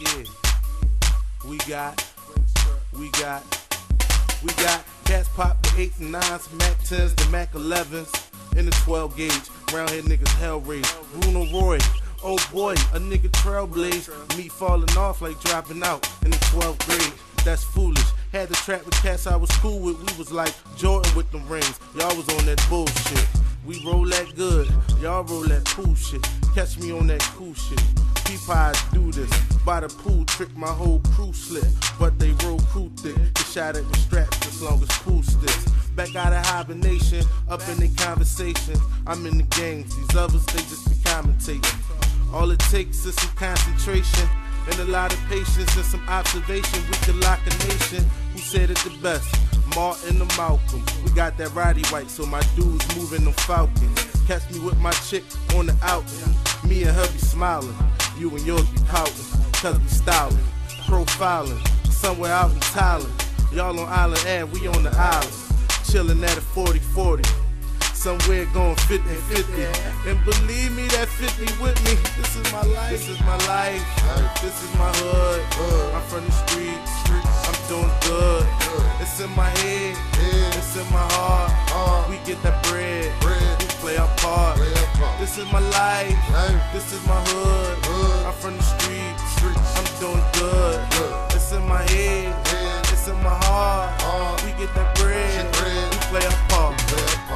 Yeah. We got, we got, we got cats pop the 8 and 9s, Mac 10s, the Mac 11s, in the 12 gauge. Round here niggas hell raised. Bruno Roy, oh boy, a nigga trailblaze. Me falling off like dropping out in the 12th grade. That's foolish. Had the trap with cats I was cool with. We was like Jordan with them rings. Y'all was on that bullshit. We roll that good. Y'all roll that cool shit. Catch me on that cool shit. Peapies do this. By the pool, trick my whole crew slip. But they roll crew thick. The shot at the straps as long as pool sticks. Back out of hibernation, up in the conversation. I'm in the games. These others, they just be commentating. All it takes is some concentration. And a lot of patience and some observation. We could lock a nation. Who said it the best? Martin or Malcolm. We got that Roddy White, so my dudes moving them Falcons. Catch me with my chick on the outing. Me and be smiling. You and yours be pouting. Cause we styling. Profiling. Somewhere out in Thailand. Y'all on Island Ave, we on the island. Chilling at a 40 40 somewhere going 50 50. And believe me, that 50 with me. This is my life, this is my life. This is my hood. I'm from the streets. I'm doing good. It's in my head, it's in my heart. We get that bread, we play our part. This is my life, this is my hood. From the streets, I'm doing good. It's in my head, it's in my heart. We get that bread, we play our part.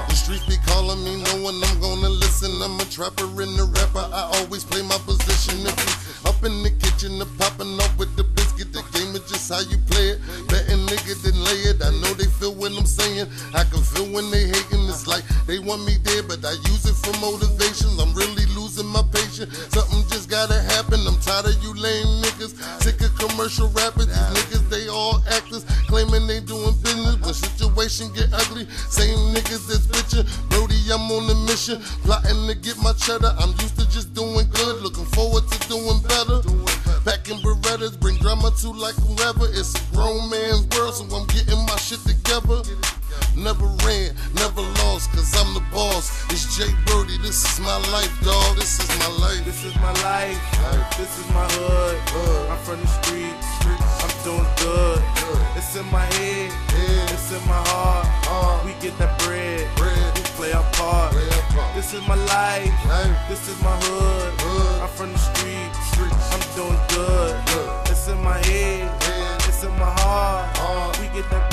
The streets be calling me, knowing I'm gonna listen. I'm a trapper and a rapper. I always play my position. If you up in the kitchen, the popping off feel I'm saying. I can feel when they hating. It's like they want me dead, but I use it for motivation. I'm really losing my patience. Something just gotta happen. I'm tired of you lame niggas. Sick of commercial rappers. These niggas, they all actors. Claiming they doing business. When situation get ugly, same niggas that's bitching. Brodi, I'm on a mission. Plotting to get my cheddar. I'm used to just doing good. Looking forward to doing better. Packing Berettas, bring drama to like whoever. It's a grown man's world, so I'm Never ran, never lost, cause I'm the boss. It's J Brodi, this is my life, dog. This is my life. This is my life. This is my hood. hood. I'm from the streets. I'm doing good. good. It's in my head. It's in my heart. heart. We get that bread. bread. We play our part. This is my life. life. This is my hood. hood. I'm from the streets. I'm doing good. good. It's in my head. It's in my heart. We get that